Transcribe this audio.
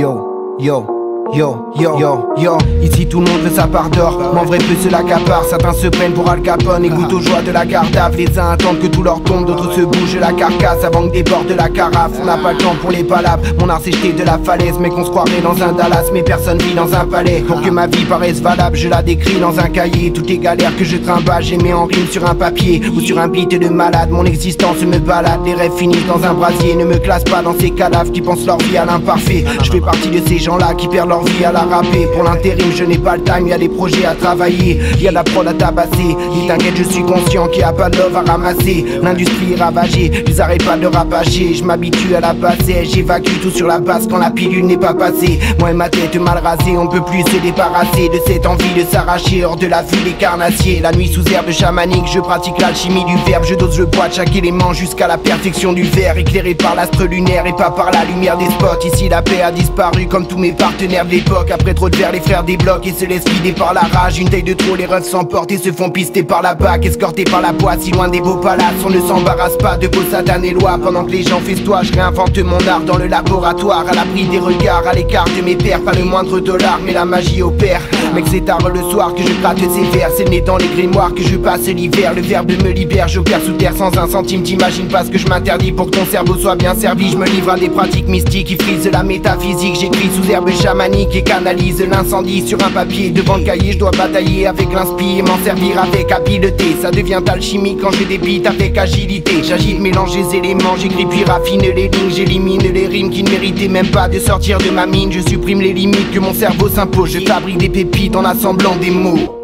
yo, yo. Yo, yo, yo, yo, ici tout le monde veut sa part d'or. Mon vrai peu se l'accapare, certains se prennent pour Al Capone. Et goûtent aux joies de la gardave Les uns attendent que tout leur tombe, d'autres se bougent la carcasse Avant que déborde la carafe, on n'a pas le temps pour les palabres. Mon art s'est jeté de la falaise, mais qu'on se croirait dans un Dallas. Mais personne vit dans un palais, pour que ma vie paraisse valable Je la décris dans un cahier, toutes les galères que je trimballe J'ai mis en rime sur un papier, ou sur un beat de malade. Mon existence me balade, les rêves finissent dans un brasier. Ne me classe pas dans ces cadavres qui pensent leur vie à l'imparfait. Je fais partie de ces gens-là qui perdent leur à la Pour l'intérim je n'ai pas le time, y a des projets à travailler. Y a la prod à tabasser, ni t'inquiète je suis conscient qu'il y a pas de à ramasser. L'industrie est ravagée, ils arrêtent pas de rapager. Je m'habitue à la passer, j'évacue tout sur la base quand la pilule n'est pas passée. Moi et ma tête mal rasée, on peut plus se débarrasser De cette envie de s'arracher. Hors de la vue des carnassiers La nuit sous herbe chamanique, je pratique l'alchimie du verbe. Je dose le poids de chaque élément jusqu'à la perfection du verre. Éclairé par l'astre lunaire et pas par la lumière des spots. Ici la paix a disparu comme tous mes partenaires l'époque après trop de verre, les frères débloquent et se laissent guider par la rage. Une taille de trop, les refs s'emportent et se font pister par la bac. Escortés par la poisse, si loin des beaux palaces. On ne s'embarrasse pas de beaux satanés lois. Pendant que les gens festoient, je réinvente mon art dans le laboratoire. À l'abri des regards, à l'écart de mes pères. Pas le moindre dollar, mais la magie opère. Mec, c'est tard le soir que je gratte ces vers. C'est né dans les grimoires que je passe l'hiver. Le verbe me libère, j'opère sous terre sans un centime. T'imagines pas ce que je m'interdis pour que ton cerveau soit bien servi. Je me livre à des pratiques mystiques qui frisent la métaphysique. J'écris sous herbe chamanique et Analyse l'incendie sur un papier devant le cahier, je dois batailler avec l'inspi et m'en servir avec habileté. Ça devient alchimie quand je débite avec agilité. J'agite, mélange les éléments, j'écris puis raffine les lignes, j'élimine les rimes qui ne méritaient même pas de sortir de ma mine. Je supprime les limites que mon cerveau s'impose. Je fabrique des pépites en assemblant des mots.